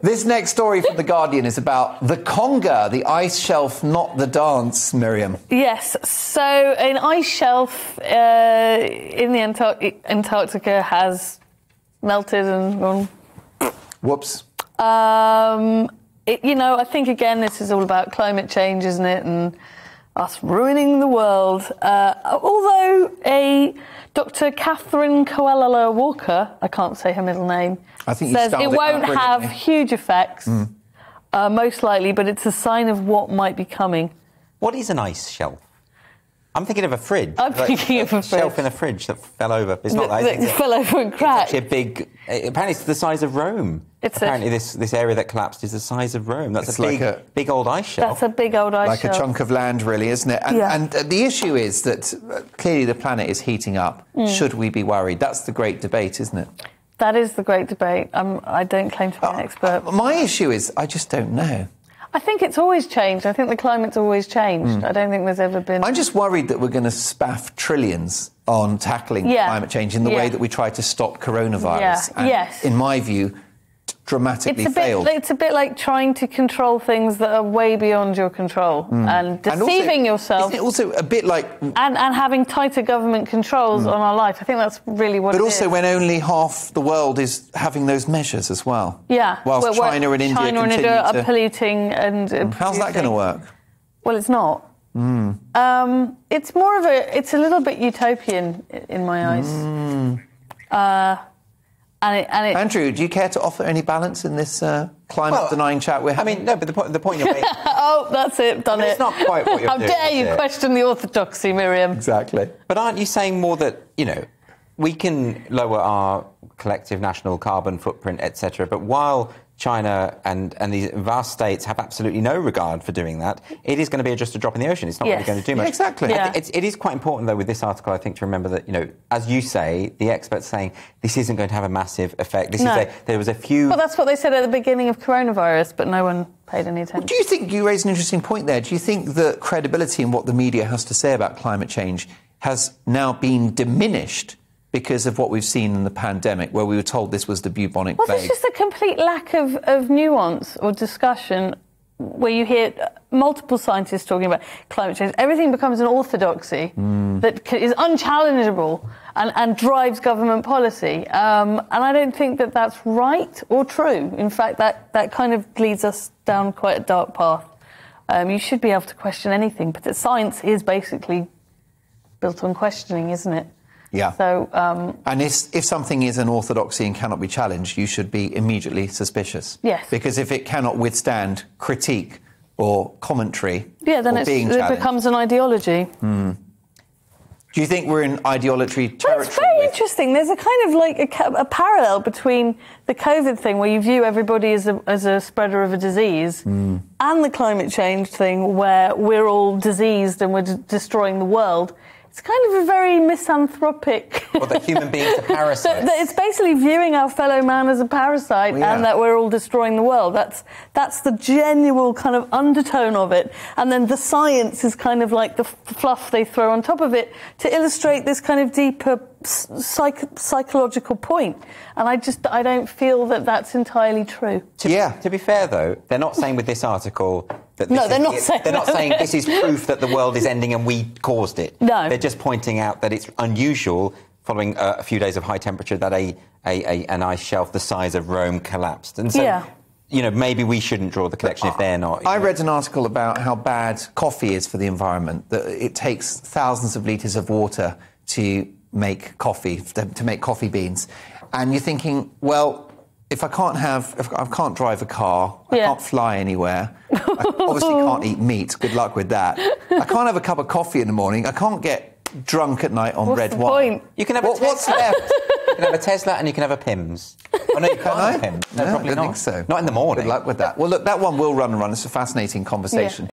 This next story from The Guardian is about the Conger, the ice shelf, not the dance, Miriam. Yes, so an ice shelf uh, in the Antarctica, Antarctica has melted and gone. Whoops. Um, it, you know, I think again, this is all about climate change, isn't it? And us ruining the world. Uh, although a Dr. Catherine Koalala Walker, I can't say her middle name, I think says it it won't out have huge effects, Mm. uh, most likely, but it's a sign of what might be coming. What is an ice shelf? I'm thinking of a fridge. I'm thinking of a shelf fridge. in a fridge that fell over. It's not That- that. that is it? fell over and cracked. It's actually a big. Apparently, it's the size of Rome. It's a- apparently this this area that collapsed is the size of Rome. That's a big, like a- big old ice shelf. That's a big old ice like shelf. a chunk of land, really, isn't it? And, Yeah. and uh, the issue is that uh, clearly the planet is heating up. Mm. Should we be worried? That's the great debate, isn't it? That is the great debate. Um, I don't claim to be Uh, an expert. My issue is I just don't know. I think it's always changed. I think the climate's always changed. Mm. I don't think there's ever been. I'm just worried that we're going to spaff trillions on tackling Yeah. climate change in the Yeah. way that we try to stop coronavirus. Yeah. And Yes. In my view, dramatically it's a bit. failed. It's a bit like trying to control things that are way beyond your control and Mm. And also- deceiving yourself. Isn't it also a bit like and, and having tighter government controls on our life. I think that's really what Mm. But it also is. when only half the world is having those measures as well. yeah, Whilst where China and India China and India are to... polluting and. uh, How's that going to work? Well, it's not. Mm. Um, it's more of a. It's a little bit utopian in my eyes. Mm. Uh, and it, and it, Andrew, do you care to offer any balance in this uh, climate-denying chat we're having? I mean, no, but the, po- the point you're making. oh, that's it, done I mean, it. it's not quite what you're How doing, dare you it? question the orthodoxy, Miriam? Exactly. But aren't you saying more that you know we can lower our collective national carbon footprint, etc. But while China and, and these vast states have absolutely no regard for doing that, it is going to be just a drop in the ocean. It's not Yes. really going to do much. Yeah, exactly. Yeah. It's, it is quite important, though, with this article, I think, to remember that, you know, as you say, the experts saying this isn't going to have a massive effect. This No. is a, there was a few. Well, that's what they said at the beginning of coronavirus, but no one paid any attention. Do you think you raise an interesting point there? Do you think that credibility in what the media has to say about climate change has now been diminished because of what we've seen in the pandemic, where we were told this was the bubonic Well, plague? there's just a complete lack of, of nuance or discussion where you hear multiple scientists talking about climate change. Everything becomes an orthodoxy Hmm. that is unchallengeable and, and drives government policy. Um, and I don't think that that's right or true. In fact, that, that kind of leads us down quite a dark path. Um, you should be able to question anything, but science is basically built on questioning, isn't it? Yeah. So, um, And if, if something is an orthodoxy and cannot be challenged, you should be immediately suspicious. Yes. Because if it cannot withstand critique or commentary yeah, then or it's, being it becomes an ideology. do you think we're in Well, territory? it's very with- interesting. There's a kind of like a, a parallel between the COVID thing, where you view everybody as a, as a spreader of a disease, Hmm. and the climate change thing, where we're all diseased and we're d- destroying the world. It's kind of a very misanthropic. Well, that human beings are parasites. that, it's basically viewing our fellow man as a parasite Well, yeah. and that we're all destroying the world. That's that's the genuine kind of undertone of it. And then the science is kind of like the f- fluff they throw on top of it to illustrate this kind of deeper psych- psychological point. And I just I don't feel that that's entirely true. To, Yeah. To be fair, though, they're not saying with this article that. This No, they're not the- saying They're not that. saying this is proof that the world is ending and we caused it. No. They're just pointing out that it's unusual, following uh, a few days of high temperature, that a, a, a an ice shelf the size of Rome collapsed. And so, Yeah. you know, maybe we shouldn't draw the connection if they're not. I know. read an article about how bad coffee is for the environment. That it takes thousands of litres of water to make coffee, to, to make coffee beans, and you're thinking, well, if I can't have, if I can't drive a car, I can't fly anywhere. I obviously can't eat meat. Good luck with that. I can't have a cup of coffee in the morning. I can't get drunk at night on What's red the wine. point? You can have a What- what's Tesla. left? You can have a Tesla and you can have a Pimm's. Oh, no, you can't I? have Pimm's. No, No, probably I don't not. think so. Not in the morning. Good luck with that. Well, look, that one will run and run. It's a fascinating conversation.